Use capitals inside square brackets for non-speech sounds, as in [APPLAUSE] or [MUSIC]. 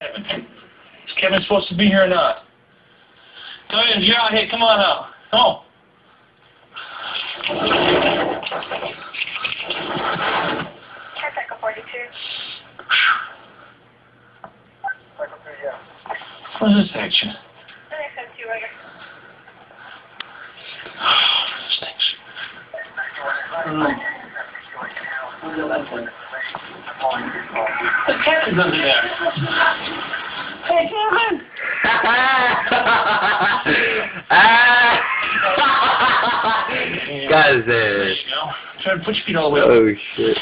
Kevin. Is Kevin supposed to be here or not? Go ahead, you're out here. Come on out. Oh. Echo 42. What's this action? NXM 2 right here. Stinks. The mm. Kevin's under there. Hey, Kevin! [LAUGHS] [LAUGHS] [LAUGHS] Guys, There uh. Try to put your feet all the way up. oh shit.